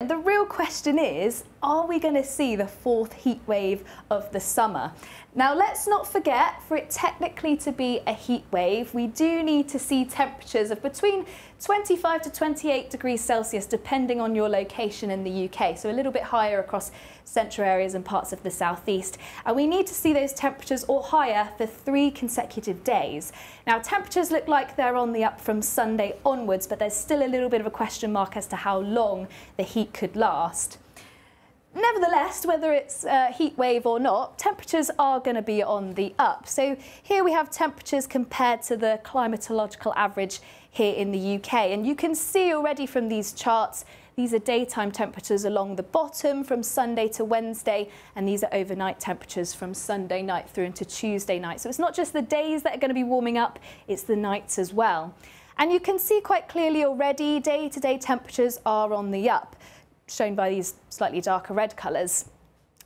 The real question is, are we going to see the fourth heat wave of the summer? Now let's not forget, for it technically to be a heat wave, we do need to see temperatures of between 25 to 28 degrees Celsius depending on your location in the UK, so a little bit higher across central areas and parts of the southeast. And we need to see those temperatures or higher for three consecutive days. Now temperatures look like they're on the up from Sunday onwards, but there's still a little bit of a question mark as to how long the heat could last. Nevertheless, whether it's a heat wave or not, temperatures are going to be on the up. So here we have temperatures compared to the climatological average here in the UK. And you can see already from these charts, these are daytime temperatures along the bottom from Sunday to Wednesday, and these are overnight temperatures from Sunday night through into Tuesday night. So it's not just the days that are going to be warming up, it's the nights as well. And you can see quite clearly already day-to-day -day temperatures are on the up shown by these slightly darker red colours.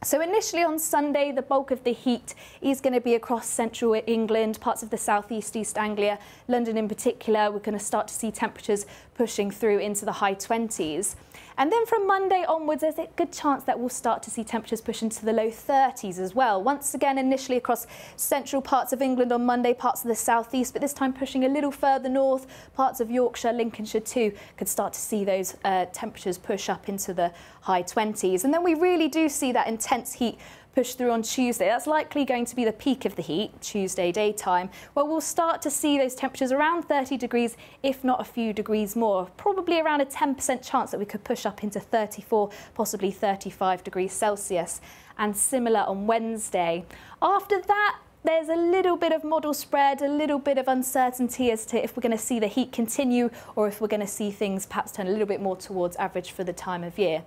So initially on Sunday, the bulk of the heat is going to be across central England, parts of the southeast, East Anglia, London in particular. We're going to start to see temperatures pushing through into the high 20s. And then from Monday onwards, there's a good chance that we'll start to see temperatures push into the low 30s as well. Once again, initially across central parts of England on Monday, parts of the southeast, but this time pushing a little further north, parts of Yorkshire, Lincolnshire too, could start to see those uh, temperatures push up into the high 20s. And then we really do see that intense heat push through on Tuesday. That's likely going to be the peak of the heat, Tuesday daytime, where we'll start to see those temperatures around 30 degrees, if not a few degrees more. Probably around a 10% chance that we could push up into 34, possibly 35 degrees Celsius. And similar on Wednesday. After that, there's a little bit of model spread, a little bit of uncertainty as to if we're going to see the heat continue or if we're going to see things perhaps turn a little bit more towards average for the time of year.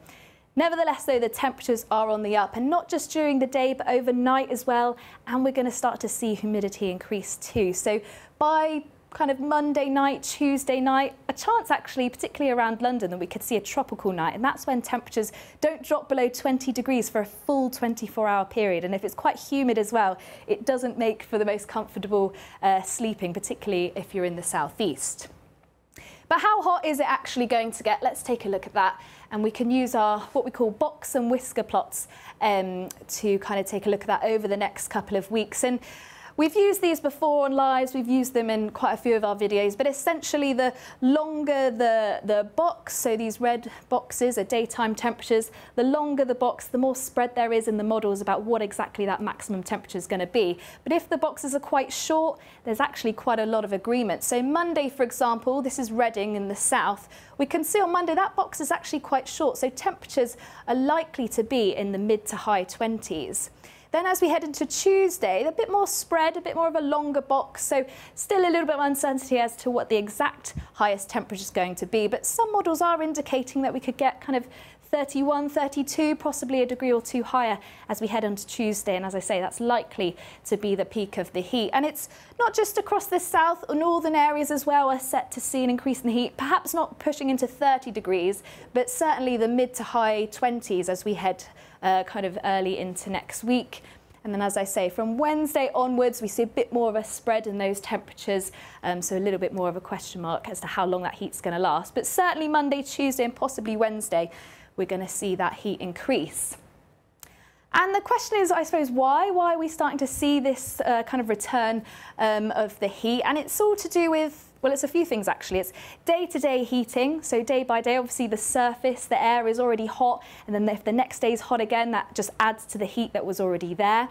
Nevertheless, though, the temperatures are on the up, and not just during the day, but overnight as well. And we're going to start to see humidity increase too. So by kind of Monday night, Tuesday night, a chance actually, particularly around London, that we could see a tropical night. And that's when temperatures don't drop below 20 degrees for a full 24 hour period. And if it's quite humid as well, it doesn't make for the most comfortable uh, sleeping, particularly if you're in the southeast. But how hot is it actually going to get? Let's take a look at that. And we can use our what we call box and whisker plots um, to kind of take a look at that over the next couple of weeks. And We've used these before on lives, we've used them in quite a few of our videos, but essentially the longer the, the box, so these red boxes are daytime temperatures, the longer the box, the more spread there is in the models about what exactly that maximum temperature is going to be. But if the boxes are quite short, there's actually quite a lot of agreement. So Monday, for example, this is Reading in the south, we can see on Monday that box is actually quite short, so temperatures are likely to be in the mid to high 20s. Then as we head into Tuesday, a bit more spread, a bit more of a longer box, so still a little bit of uncertainty as to what the exact highest temperature is going to be, but some models are indicating that we could get kind of 31, 32, possibly a degree or two higher as we head into Tuesday. And as I say, that's likely to be the peak of the heat. And it's not just across the south or northern areas as well are set to see an increase in the heat, perhaps not pushing into 30 degrees, but certainly the mid to high 20s as we head uh, kind of early into next week. And then, as I say, from Wednesday onwards, we see a bit more of a spread in those temperatures, um, so a little bit more of a question mark as to how long that heat's going to last. But certainly Monday, Tuesday, and possibly Wednesday, we're going to see that heat increase. And the question is, I suppose, why? Why are we starting to see this uh, kind of return um, of the heat? And it's all to do with well, it's a few things actually. It's day-to-day -day heating, so day by day, obviously the surface, the air is already hot, and then if the next day is hot again, that just adds to the heat that was already there.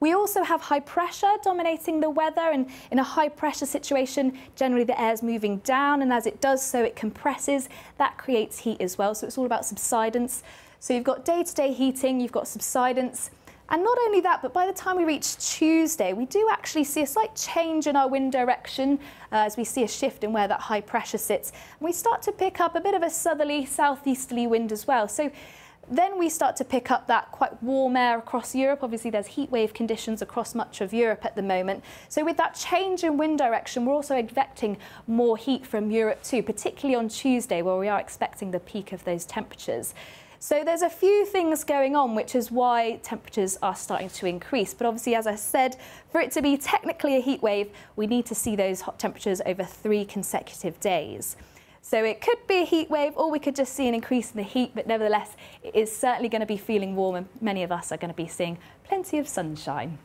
We also have high pressure dominating the weather. And in a high pressure situation generally the air is moving down. And as it does so it compresses. That creates heat as well. So it's all about subsidence. So you've got day-to-day -day heating. You've got subsidence and not only that, but by the time we reach Tuesday, we do actually see a slight change in our wind direction uh, as we see a shift in where that high pressure sits. And we start to pick up a bit of a southerly, southeasterly wind as well. So then we start to pick up that quite warm air across Europe. Obviously, there's heat wave conditions across much of Europe at the moment. So with that change in wind direction, we're also expecting more heat from Europe too, particularly on Tuesday, where we are expecting the peak of those temperatures. So there's a few things going on, which is why temperatures are starting to increase. But obviously, as I said, for it to be technically a heat wave, we need to see those hot temperatures over three consecutive days. So it could be a heat wave or we could just see an increase in the heat, but nevertheless, it is certainly going to be feeling warm and many of us are going to be seeing plenty of sunshine.